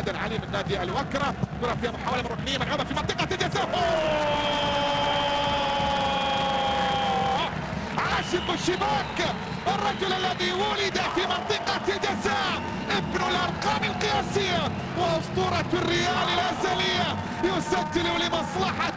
حمد علي من نادي الوكرة. كرة فيها محاولة من ركنية ملعوبه في منطقة الجزاء عاشق الشباك الرجل الذي ولد في منطقة الجزاء ابن الأرقام القياسية وأسطورة الريال الأزلية يسجل لمصلحة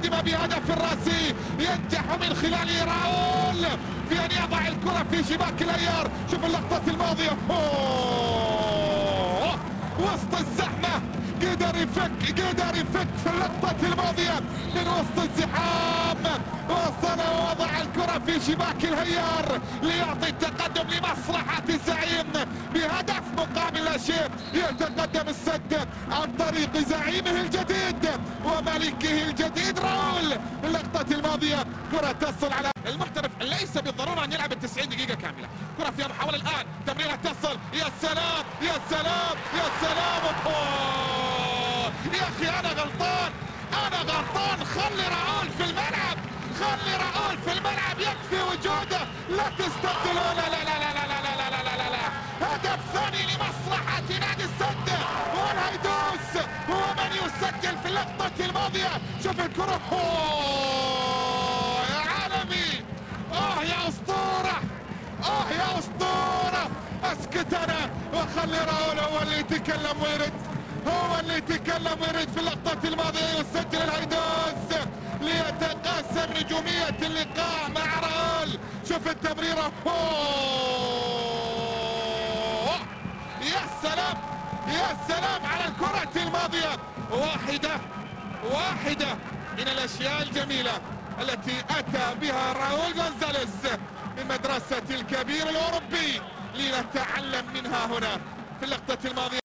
في المقدمة بهدف الراسي ينجح من خلاله راؤول في أن يضع الكرة في شباك الأيار. شوف اللقطة الماضية أوه. وسط الزحمة. قدر يفك قدر يفك في اللقطة الماضية من وسط الزحام. وصل ووضع الكرة في شباك الهيار. ليعطي التقدم لمصلحة الزعيم. بهدف مقابل لا شيء يتقدم السد عن طريق زعيمه الجديد. وملكه الجديد راول اللقطة الماضية. كرة تصل على المحترف. ليس بالضرورة أن يلعب التسعين دقيقة كاملة. كرة فيها محاولة الآن. تمريرة تصل. يا سلام! يا سلام! يا سلام. يا أخي أنا غلطان! أنا غلطان! خلي راؤول في الملعب! خلي راؤول في الملعب. يكفي وجوده. لا تستبدلوا الماضية شوف الكرة. أوه يا عالمي. آه يا أسطورة. آه يا أسطورة. أسكت أنا. وخلي راؤول هو اللي يتكلم ويرد. هو اللي يتكلم ويرد في اللقطة الماضية. يسجل الهيدوس ليتقاسم نجومية اللقاء مع راؤول. شوف التمريرة أوه. يا سلام. يا سلام على الكرة الماضية. واحدة. واحدة من الأشياء الجميلة التي أتى بها راؤول غونزاليز من مدرسة الكبير الأوروبي لنتعلم منها هنا في اللقطة الماضية.